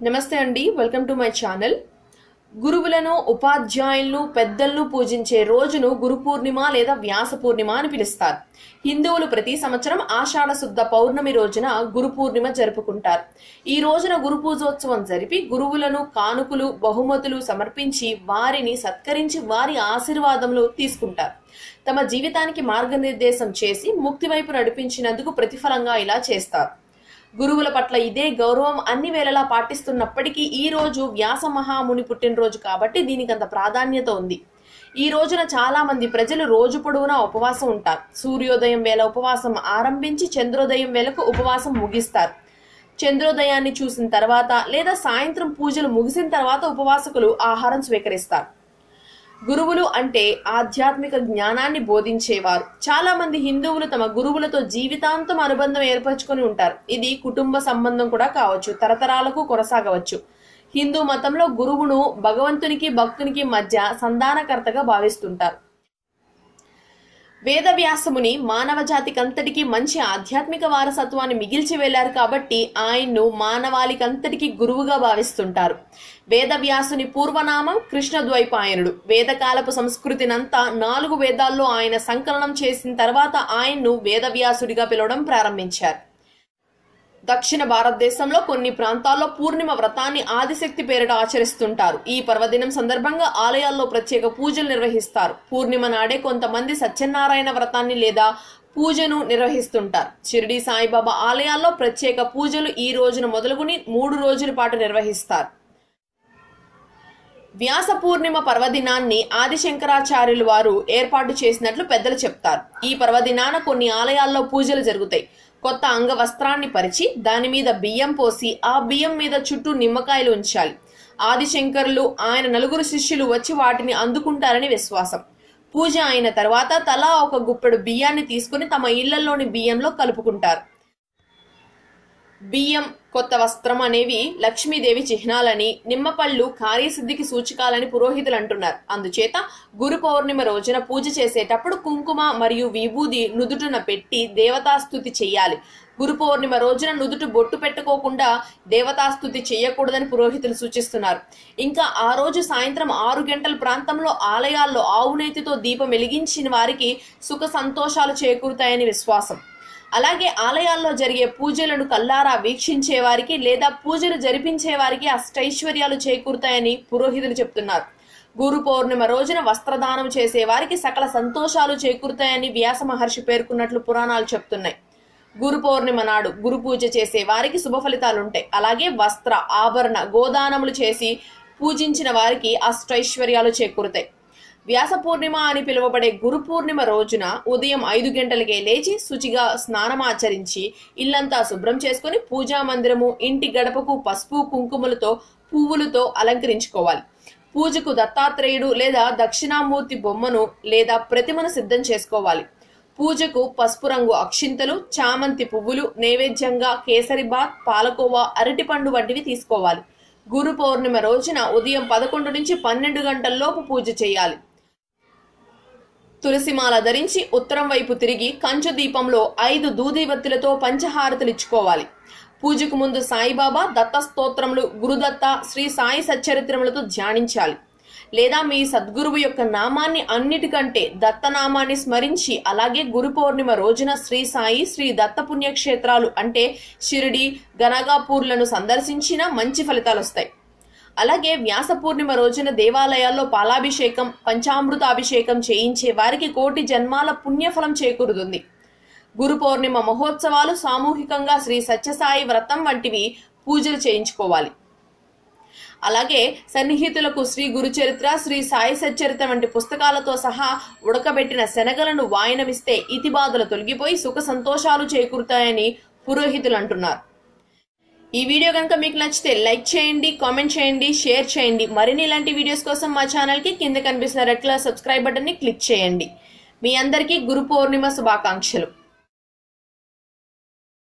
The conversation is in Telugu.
నమస్తే అండి వెల్కమ్ టు మై ఛానల్. గురువులను ఉపాధ్యాయులను పెద్దలను పూజించే రోజును గురు పూర్ణిమ లేదా వ్యాస పూర్ణిమ అని పిలుస్తారు. హిందువులు ప్రతి సంవత్సరం ఆషాఢ శుద్ధ పౌర్ణమి రోజున గురు పూర్ణిమ జరుపుకుంటారు. ఈ రోజున గురు పూజోత్సవం జరిపి గురువులను కానుకలు బహుమతులు సమర్పించి వారిని సత్కరించి వారి ఆశీర్వాదములు తీసుకుంటారు. తమ జీవితానికి మార్గనిర్దేశం చేసి ముక్తి వైపు నడిపించినందుకు ప్రతిఫలంగా ఇలా చేస్తారు. గురువుల పట్ల ఇదే గౌరవం అన్ని వేళలా పాటిస్తున్నప్పటికీ ఈ రోజు వ్యాస మహాముని పుట్టినరోజు కాబట్టి దీనికి అంత ప్రాధాన్యత ఉంది. ఈ రోజున చాలా మంది ప్రజలు రోజు పొడవునా ఉపవాసం ఉంటారు. సూర్యోదయం వేళ ఉపవాసం ఆరంభించి చంద్రోదయం వేళకు ఉపవాసం ముగిస్తారు. చంద్రోదయాన్ని చూసిన తర్వాత లేదా సాయంత్రం పూజలు ముగిసిన తర్వాత ఉపవాసకులు ఆహారం స్వీకరిస్తారు. గురువులు అంటే ఆధ్యాత్మిక జ్ఞానాన్ని బోధించేవారు. చాలా మంది హిందువులు తమ గురువులతో జీవితాంతం అనుబంధం ఏర్పరచుకొని ఉంటారు. ఇది కుటుంబ సంబంధం కూడా కావచ్చు తరతరాలకు కొనసాగవచ్చు. హిందూ మతంలో గురువును భగవంతునికి భక్తునికి మధ్య సంధానకర్తగా భావిస్తుంటారు. వేదవ్యాసముని మానవ జాతికంతటికీ మంచి ఆధ్యాత్మిక వారసత్వాన్ని మిగిల్చి వెళ్ళారు కాబట్టి ఆయన్ను మానవాళికంతటికీ గురువుగా భావిస్తుంటారు. వేదవ్యాసుని పూర్వనామం కృష్ణద్వైపాయనుడు. వేదకాలపు సంస్కృతినంతా నాలుగు వేదాల్లో ఆయన సంకలనం చేసిన తర్వాత ఆయన్ను వేదవ్యాసుడిగా పిలవడం ప్రారంభించారు. దక్షిణ భారతదేశంలో కొన్ని ప్రాంతాల్లో పూర్ణిమ వ్రతాన్ని ఆదిశక్తి పేరిట ఆచరిస్తుంటారు. ఈ పర్వదినం సందర్భంగా ఆలయాల్లో ప్రత్యేక పూజలు నిర్వహిస్తారు. పూర్ణిమ నాడే కొంతమంది సత్యనారాయణ వ్రతాన్ని లేదా పూజను నిర్వహిస్తుంటారు. షిరిడి సాయిబాబా ఆలయాల్లో ప్రత్యేక పూజలు ఈ రోజున మొదలుగుని మూడు రోజుల పాటు నిర్వహిస్తారు. వ్యాస పూర్ణిమ పర్వదినాన్ని ఆదిశంకరాచార్యులు వారు ఏర్పాటు చేసినట్లు పెద్దలు చెప్తారు. ఈ పర్వదినాన కొన్ని ఆలయాల్లో పూజలు జరుగుతాయి. కొత్త అంగవస్త్రాన్ని పరిచి దాని మీద బియ్యం పోసి ఆ బియ్యం మీద చుట్టూ నిమ్మకాయలు ఉంచాలి. ఆదిశంకరులు ఆయన నలుగురు శిష్యులు వచ్చి వాటిని అందుకుంటారని విశ్వాసం. పూజ అయిన తర్వాత తలా ఒక గుప్పెడు బియ్యాన్ని తీసుకుని తమ ఇళ్ళలోని బియ్యంలో కలుపుకుంటారు. బియ్యం కొత్త వస్త్రం అనేవి లక్ష్మీదేవి చిహ్నాలని నిమ్మపళ్ళు కార్యసిద్ధికి సూచికాలని పురోహితులు అంటున్నారు. అందుచేత గురు పౌర్ణిమ రోజున పూజ చేసేటప్పుడు కుంకుమ మరియు విభూది నుదుటున పెట్టి దేవతాస్తుతి చేయాలి గురు పౌర్ణిమ రోజున నుదుటు బొట్టు పెట్టుకోకుండా దేవతాస్తుతి చేయకూడదని పురోహితులు సూచిస్తున్నారు. ఇంకా ఆ రోజు సాయంత్రం ఆరు గంటల ప్రాంతంలో ఆలయాల్లో ఆవునేతితో దీపం వెలిగించిన వారికి సుఖ సంతోషాలు చేకూరుతాయని విశ్వాసం. అలాగే ఆలయాల్లో జరిగే పూజలను కల్లారా వీక్షించే వారికి లేదా పూజలు జరిపించే వారికి అష్టైశ్వర్యాలు చేకూరుతాయని పురోహితులు చెప్తున్నారు. గురు పౌర్ణిమ రోజున వస్త్రదానం చేసే వారికి సకల సంతోషాలు చేకూరుతాయని వ్యాస మహర్షి పేర్కొన్నట్లు పురాణాలు చెప్తున్నాయి. గురు పౌర్ణిమ నాడు గురు పూజ చేసే వారికి శుభ ఫలితాలుంటాయి. అలాగే వస్త్ర ఆభరణ గోదానములు చేసి పూజించిన వారికి అష్టైశ్వర్యాలు చేకూరుతాయి. వ్యాస పూర్ణిమ అని పిలువబడే గురు పూర్ణిమ రోజున ఉదయం ఐదు గంటలకే లేచి శుచిగా స్నానమాచరించి ఇల్లంతా శుభ్రం చేసుకుని పూజా మందిరము ఇంటి గడపకు పసుపు కుంకుమలతో పువ్వులతో అలంకరించుకోవాలి. పూజకు దత్తాత్రేయుడు లేదా దక్షిణామూర్తి బొమ్మను లేదా ప్రతిమను సిద్ధం చేసుకోవాలి. పూజకు పసుపు రంగు అక్షింతలు చామంతి పువ్వులు నైవేద్యంగా కేసరిబాత్ పాలకోవా అరటిపండు వంటివి తీసుకోవాలి. గురు పౌర్ణిమ రోజున ఉదయం పదకొండు నుంచి పన్నెండు గంటల్లోపు పూజ చేయాలి. తులసిమాల ధరించి ఉత్తరం వైపు తిరిగి కంచు దీపంలో ఐదు దూదివత్తులతో పంచహారతలిచ్చుకోవాలి పూజకు ముందు సాయిబాబా దత్త స్తోత్రములు గురుదత్త శ్రీ సాయి సచ్చరిత్రములతో ధ్యానించాలి. లేదా మీ సద్గురువు యొక్క నామాన్ని అన్నిటికంటే దత్తనామాన్ని స్మరించి అలాగే గురు పౌర్ణిమ రోజున శ్రీ సాయి శ్రీ దత్త పుణ్యక్షేత్రాలు అంటే షిరిడి గనగాపూర్లను సందర్శించినా మంచి ఫలితాలు వస్తాయి అలాగే వ్యాస పూర్ణిమ రోజున దేవాలయాల్లో పాలాభిషేకం పంచామృతాభిషేకం చేయించే వారికి కోటి జన్మాల పుణ్యఫలం చేకూరుతుంది. గురు పౌర్ణిమ మహోత్సవాలు సామూహికంగా శ్రీ సత్యసాయి వ్రతం వంటివి పూజలు చేయించుకోవాలి. అలాగే సన్నిహితులకు శ్రీ గురుచరిత్ర శ్రీ సాయి సచ్చరిత్ర వంటి పుస్తకాలతో సహా ఉడకబెట్టిన శనగలను వాయనమిస్తే ఇతి బాధలు తొలగిపోయి సుఖ సంతోషాలు చేకూరుతాయని పురోహితులు అంటున్నారు. ఈ వీడియో కనుక మీకు నచ్చితే లైక్ చేయండి కామెంట్ చేయండి షేర్ చేయండి. మరిన్ని ఇలాంటి వీడియోస్ కోసం మా ఛానల్కి కింద కనిపిస్తున్న రెట్ల సబ్స్క్రైబ్ బటన్ని క్లిక్ చేయండి. మీ అందరికీ గురు పౌర్ణిమ శుభాకాంక్షలు.